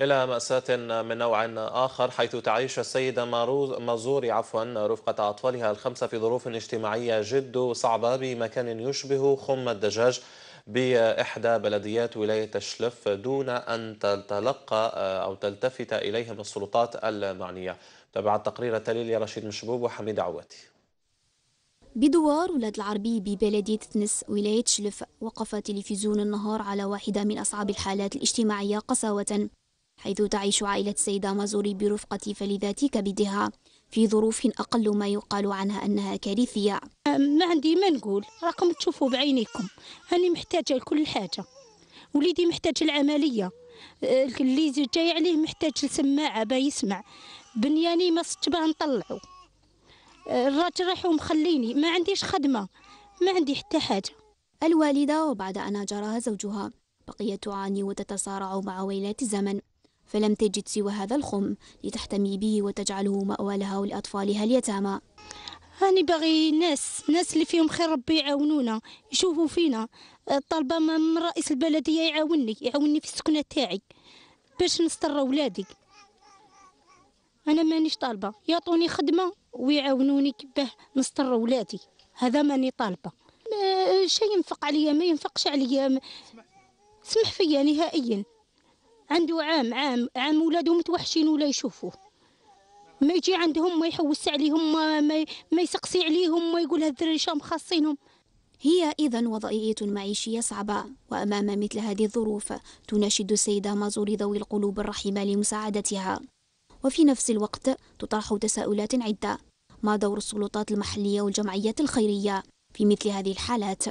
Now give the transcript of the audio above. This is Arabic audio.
إلى مأساة من نوع آخر حيث تعيش السيدة مازوري عفوا رفقة أطفالها الخمسة في ظروف اجتماعية جد صعبة بمكان يشبه خم الدجاج بإحدى بلديات ولاية الشلف دون أن تتلقى أو تلتفت إليهم السلطات المعنية. تابع التقرير التالي لرشيد مشبوب وحميد عواتي. بدوار ولاد العربي ببلدية تنس ولاية شلف وقف تلفزيون النهار على واحدة من أصعب الحالات الاجتماعية قساوة. حيث تعيش عائلة السيدة مازوري برفقة فلذات كبدها في ظروف أقل ما يقال عنها أنها كارثية. ما عندي ما نقول راكم تشوفوا بعينيكم. أنا محتاجة لكل حاجة. وليدي محتاج العملية. اللي جاي عليه محتاج السماعة با يسمع. بنياني ما صدت باه نطلعو. الراجل راح ومخليني. ما عنديش خدمة. ما عندي حتى حاجة. الوالدة وبعد أن هجرها زوجها بقيت تعاني وتتصارع مع ويلات الزمن. فلم تجد سوى هذا الخم لتحتمي به وتجعله مأوى لها ولأطفالها اليتامى. هاني باغي ناس ناس اللي فيهم خير ربي يعاونونا يشوفوا فينا. طالبة من رئيس البلديه يعاونني يعاونني في السكنة تاعي باش نستر ولادي. أنا مانيش طالبة. يعطوني خدمة ويعاونوني باه نستر ولادي. هذا ماني طالبة. شيء ينفق عليا ما ينفقش عليا سمح فيا نهائيا. عنده عام عام عام ولادهم متوحشين ولا يشوفوه. ما يجي عندهم ما يحوس عليهم ما, ما, يسقسي عليهم ما يقول هالذري شام خاصينهم. هي إذا وضعية معيشية صعبة وأمام مثل هذه الظروف تناشد السيدة مازوري ذوي القلوب الرحيمة لمساعدتها. وفي نفس الوقت تطرح تساؤلات عدة. ما دور السلطات المحلية والجمعيات الخيرية في مثل هذه الحالات؟